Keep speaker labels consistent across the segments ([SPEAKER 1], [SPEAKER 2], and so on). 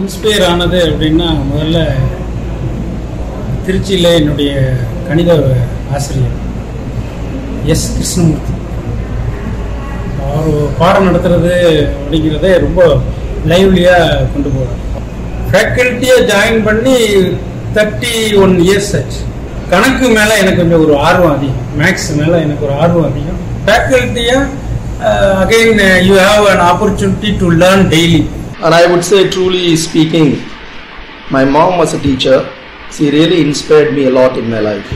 [SPEAKER 1] Inspire ஆனது அப்படின்னா முதல்ல திருச்சியில் என்னுடைய கணித ஆசிரியர் எஸ். கிருஷ்ணமூர்த்தி. அவர் பாடம் நடத்துறது அப்படிங்கிறதே ரொம்ப லைவ்லியாக கொண்டு போகிறார் ஃபேக்கல்ட்டியாக ஜாயின் பண்ணி தேர்ட்டி ஒன் இயர்ஸ் ஆச்சு. கணக்கு மேலே எனக்கு கொஞ்சம் ஒரு ஆர்வம் அதிகம். மேக்ஸ் மேலே எனக்கு ஒரு ஆர்வம் அதிகம். ஃபேக்கல்ட்டியாக again you have an opportunity to learn daily
[SPEAKER 2] And I would say, truly speaking, my mom was a teacher. She really inspired me a lot in my life.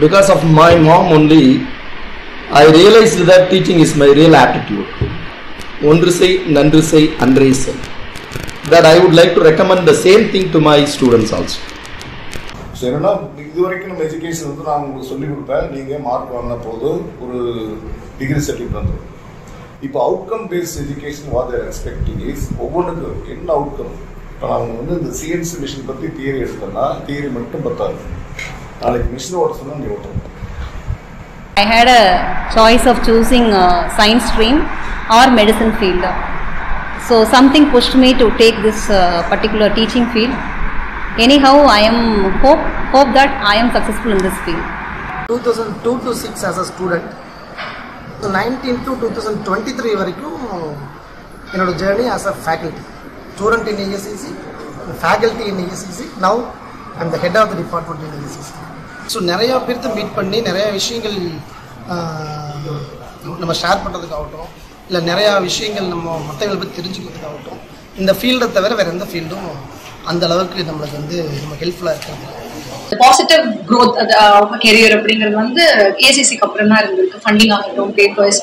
[SPEAKER 2] Because of my mom only, I realized that teaching is my real aptitude. ஒன்று செய் நன்று செய் அன்றே செய் that I would like to recommend the same thing to my students also.
[SPEAKER 3] So என்னன்னா இது வரைக்கும் நம்ம எஜுகேஷன் வந்து நான் உங்களுக்கு சொல்லிக் கொடுப்பேன் நீங்கள் மார்க் வாங்கின போது ஒரு டிகிரி சர்டிஃபிகேட் வந்துடும் இப்போ outcome based education what they're expecting is ஒவ்வொன்றுக்கும் என்ன அவுட்கம் இப்போ நான் வந்து இந்த சிஎன்சி மிஷின் பற்றி தியரி எடுத்தேன்னா தியரி மட்டும் பத்தாது நாளைக்கு மிஷின் ஓட்ட சொன்னால் நீ ஓட்டணும்
[SPEAKER 4] I had a choice of choosing uh, science stream or medicine field. So something pushed me to take this uh, particular teaching field. Anyhow, I am hope hope that I am successful in this field.
[SPEAKER 5] 2002 to 6 as a student nineteen to two thousand twenty three வரைக்கும் என்னோட journey as a faculty student in ASCC faculty in ASCC now and the head of the department in ASCC so நிறையா பேர்த்து meet பண்ணி நிறையா விஷயங்கள் நம்ம share பண்ணுறதுக்காகட்டும் இல்லை நிறையா விஷயங்கள் நம்ம மற்றவங்களை பற்றி தெரிஞ்சுக்கிறதுக்காகட்டும் இந்த ஃபீல்டை தவிர வேறு எந்த ஃபீல்டும் அந்த அளவுக்கு நம்மளுக்கு வந்து நம்ம ஹெல்ப்ஃபுல்லாக இருக்கிறது
[SPEAKER 6] பாசிட்டிவ் க்ரோத் அவங்க கெரியர் அப்படிங்கிறது வந்து ஏசிசிக்கு அப்புறம் தான் இருந்திருக்கு ஃபண்டிங் ஆகட்டும் பேப்பர்ஸ்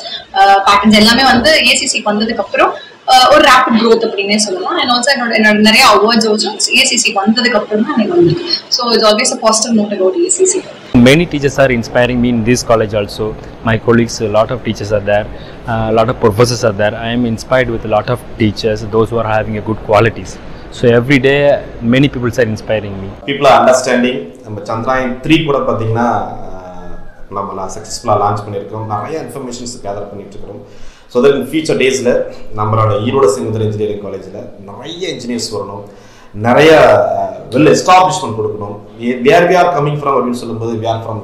[SPEAKER 6] பேட்டர்ன்ஸ் எல்லாமே வந்து ஏசிசிக்கு வந்ததுக்கு அப்புறம் ஒரு ரேபிட் க்ரோத் அப்படின்னே சொல்லலாம் அண்ட் ஆல்சோ என்னோட என்னோட நிறைய அவார்ட்ஸ் ஆல்சோ ஏசிசிக்கு வந்ததுக்கு அப்புறம் தான் எனக்கு வந்திருக்கு so it's always a positive note about ACC
[SPEAKER 7] Many teachers are inspiring me in this college also. My colleagues, a lot of teachers are there, a lot of professors are there. I am inspired with a lot of teachers, those who are having a good qualities. So every day many peoples are inspiring me
[SPEAKER 8] people are understanding நம்ம Chandrayaan three கூட பார்த்தீங்கன்னா நம்ம சக்ஸஸ்ஃபுல்லாக launch பண்ணியிருக்கோம் நிறைய informations gather பண்ணிட்டு இருக்கிறோம் so that future டேஸில் நம்மளோட ஈரோடு சிங்கந்தர் இன்ஜினியரிங் காலேஜில் நிறைய இன்ஜினியர்ஸ் வரணும். நிறைய வெல் எஸ்டாப்ளிஷ்மெண்ட் கொடுக்கணும். Where we are coming from அப்படின்னு சொல்லும்போது வி ஆர் ஃப்ரம்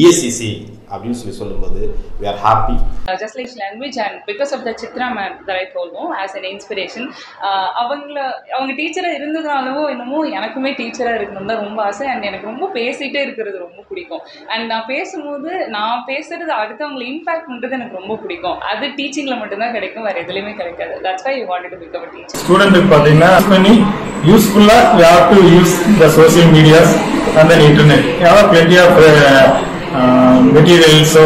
[SPEAKER 8] இஎஸ்சிசி அப்படின்னு சொல்லி சொல்லும்போது we are
[SPEAKER 9] happy just like language and because of the Chitra ma'am that I told you as an inspiration uh, அவங்கள அவங்க டீச்சராக இருந்ததுனாலவோ என்னமோ எனக்குமே டீச்சராக இருக்கணும் தான் ரொம்ப ஆசை. அண்ட் எனக்கு ரொம்ப பேசிகிட்டே இருக்கிறது ரொம்ப பிடிக்கும். அண்ட் நான் பேசும்போது நான் பேசுறது அடுத்தவங்களை இம்பாக்ட் பண்ணுறது எனக்கு ரொம்ப பிடிக்கும். அது டீச்சிங்கில் மட்டும்தான் கிடைக்கும் வேறு எதுலேயுமே கிடைக்காது. That's why you wanted to become teacher
[SPEAKER 10] ஸ்டூடெண்ட்டுக்கு பார்த்தீங்கன்னா பண்ணி யூஸ்ஃபுல்லாக we have to use the social medias and then internet ஏதாவது பிளென்டி ஆஃப் மெட்டீரியல்ஸோ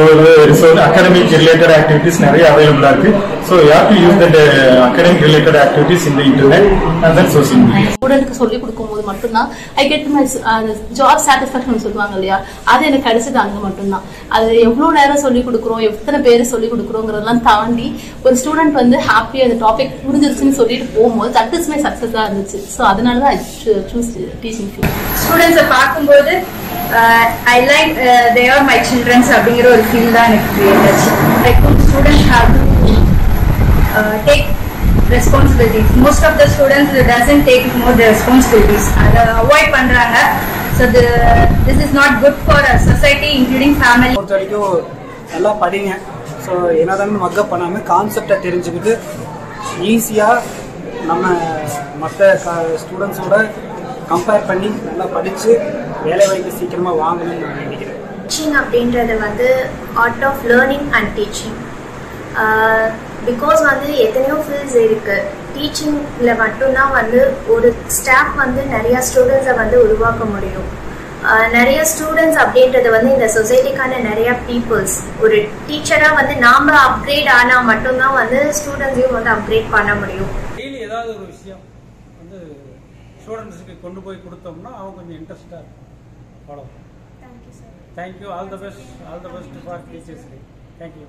[SPEAKER 10] ரிசோர்ஸ் அகாடமிக் ரிலேட்டட் ஆக்டிவிட்டிஸ் நிறைய அவைலபிளாக so you have to use that academic related activities இந்த internet and then social media
[SPEAKER 11] ஸ்டூடெண்ட்க்கு சொல்லிக் கொடுக்கும்போது மட்டும்தான் I get my job satisfaction சொல்லுவாங்க இல்லையா? அது எனக்கு கிடைச்சது அங்கே மட்டும்தான். அது எவ்வளோ நேரம் சொல்லிக் கொடுக்குறோம் எத்தனை பேர் சொல்லிக் கொடுக்குறோங்கிறதெல்லாம் தாண்டி ஒரு ஸ்டூடெண்ட் வந்து ஹாப்பியாக அந்த டாபிக் புரிஞ்சிருச்சுன்னு சொல்லிட்டு போகும்போது தட் இஸ் மை சக்ஸஸாக இருந்துச்சு. ஸோ அதனால தான் ஐ சூஸ் டீச்சிங் ஃபீல்ட்
[SPEAKER 12] ஸ்டூடெண்ட்ஸை பார்க்கும்போது I like they are my childrens அப்படிங்கிற ஒரு ஃபீல் தான் எனக்கு கிரியேட் ஆச்சு. Like students have to take responsibilities most of the students doesn't take more the responsibilities அதை அவாய்ட் பண்ணுறாங்க so this is not good for a society including family
[SPEAKER 13] பொறுத்த வரைக்கும் நல்லா படிங்க. ஸோ என்னதான் மக்கப் பண்ணாமல் கான்செப்டை தெரிஞ்சுக்கிட்டு ஈஸியாக நம்ம மற்ற ஸ்டூடெண்ட்ஸோட கம்பேர் பண்ணி நல்லா படித்து வேலை வாய்ப்பு சீக்கிரமாக வாங்கணும்னு நான் நினைக்கிறேன்.
[SPEAKER 14] டீச்சிங் அப்படின்றது வந்து art of learning and teaching because வந்து எத்தனையோ ஃபீல்ட்ஸ் இருக்கு. டீச்சிங்கில் மட்டும்தான் வந்து ஒரு ஸ்டாஃப் வந்து நிறைய ஸ்டூடெண்ட்ஸை வந்து உருவாக்க முடியும். நிறைய ஸ்டூடெண்ட்ஸ் அப்படின்றது வந்து இந்த சொசைட்டிக்கான நிறைய பீப்புள்ஸ் ஒரு டீச்சராக வந்து நாம அப்கிரேட் ஆனால் மட்டும்தான் வந்து ஸ்டூடெண்ட்ஸையும் வந்து அப்கிரேட் பண்ண முடியும்.
[SPEAKER 1] டெய்லி ஏதாவது ஒரு விஷயம் வந்து ஸ்டூடெண்ட்ஸுக்கு கொண்டு போய் கொடுத்தோம்னா அவங்க கொஞ்சம் இன்ட்ரெஸ்டாக இருக்கும். அவ்வளோ thank you all the best all the best for teachers thank you